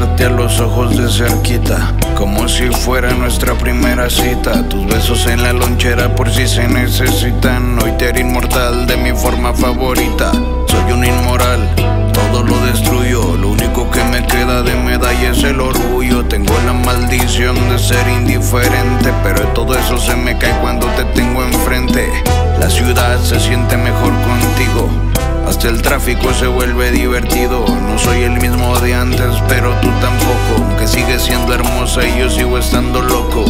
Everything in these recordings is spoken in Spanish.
mirarte a los ojos de cerquita, como si fuera nuestra primera cita. Tus besos en la lonchera por si se necesitan. Hoy te haré inmortal de mi forma favorita. Soy un inmoral, todo lo destruyo. Lo único que me queda de medalla es el orgullo. Tengo la maldición de ser indiferente, pero todo eso se me cae cuando te tengo enfrente. La ciudad se siente mejor contigo. Hasta el tráfico se vuelve divertido. No soy el mismo de antes, pero tú tampoco. Aunque sigues siendo hermosa y yo sigo estando loco.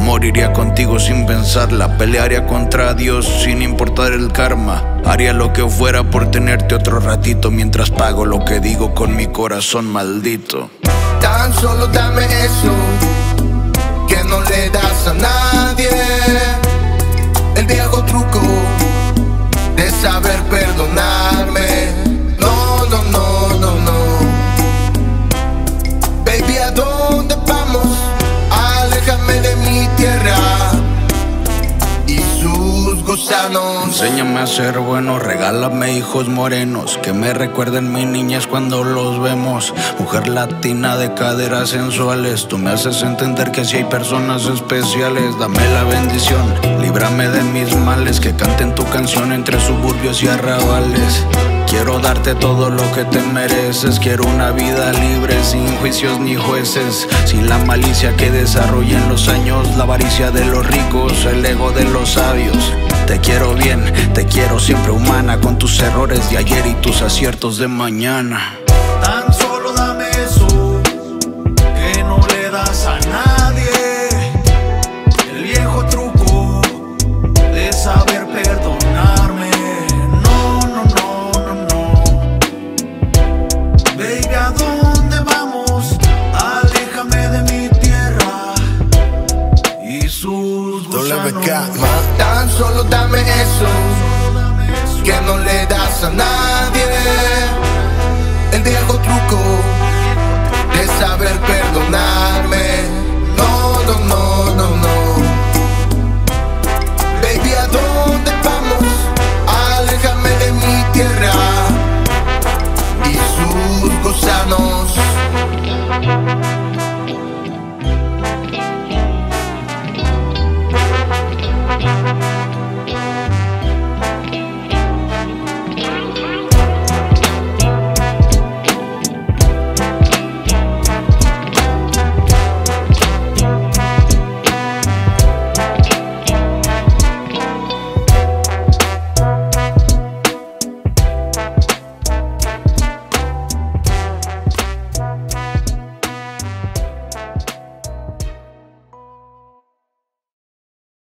Moriría contigo sin pensarla, pelearía contra Dios sin importar el karma. Haría lo que fuera por tenerte otro ratito mientras pago lo que digo con mi corazón maldito. Tan solo dame eso que no le das Enséñame a ser bueno, regálame hijos morenos que me recuerden mi niñez cuando los vemos. Mujer latina de caderas sensuales, tú me haces entender que si hay personas especiales, dame la bendición, líbrame de mis males, que canten tu canción entre suburbios y arrabales. Quiero darte todo lo que te mereces, quiero una vida libre, sin juicios ni jueces, sin la malicia que desarrollen los años, la avaricia de los ricos, el ego de los sabios. Te quiero bien, te quiero siempre humana, con tus errores de ayer y tus aciertos de mañana. Sus gusanos. ma. Tan solo dame eso que no le das a nadie. El viejo truco de saber.